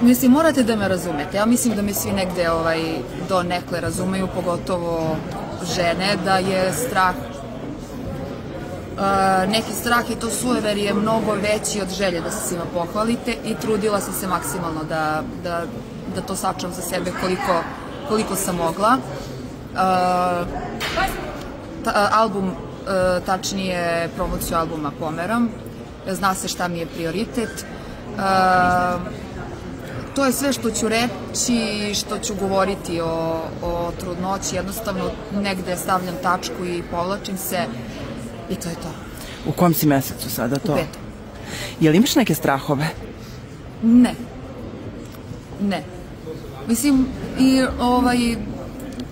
Mislim, morate da me razumete. Ja mislim da me svi negde ovaj, do nekle razumeju, pogotovo žene, da je strah Uh, neki strah i to sujever je mnogo veći od želje da se svima pohvalite i trudila sam se maksimalno da, da, da to sačuvam za sebe koliko, koliko sam mogla. Uh, ta, album, uh, tačnije promociju albuma pomeram. Zna se šta mi je prioritet. Uh, to je sve što ću reći, što ću govoriti o, o trudnoći. Jednostavno negde stavljam tačku i povlačim se i to je to. U kom si mesecu sada to? U petom. Jel imaš neke strahove? Ne. Ne. Mislim, i ovaj,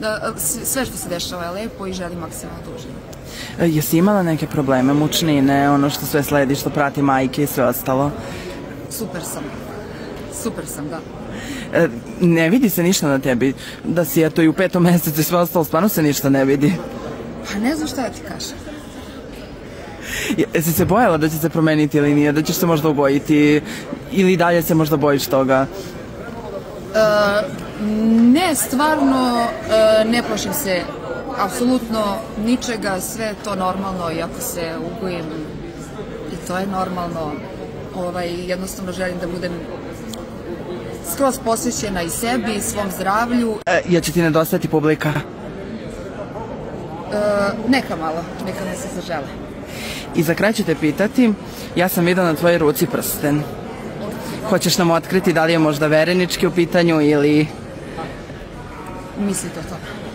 da, sve što se dešava je lepo i želim maksimalno da uživam. E, Jesi imala neke probleme, mučnine, ono što sve sledi, što prati majke i sve ostalo? Super sam. Super sam, da. E, ne vidi se ništa na tebi, da si eto i u petom mesecu i sve ostalo, stvarno se ništa ne vidi. Pa ne znam šta ja ti kažem. Jesi se bojala da će se promeniti ili nije, da ćeš se možda ubojiti ili dalje se možda bojiš toga? Ne, stvarno e, ne plašim se apsolutno ničega, sve je to normalno i ako se ugojim i to je normalno. Ovaj, jednostavno želim da budem skroz posvećena i sebi i svom zdravlju. E, ja će ti nedostati publika? E, neka malo, neka me se zažele. I za kraj ću te pitati, ja sam vidio na tvojoj ruci prsten. Hoćeš nam otkriti da li je možda verenički u pitanju ili... Mislite o tome.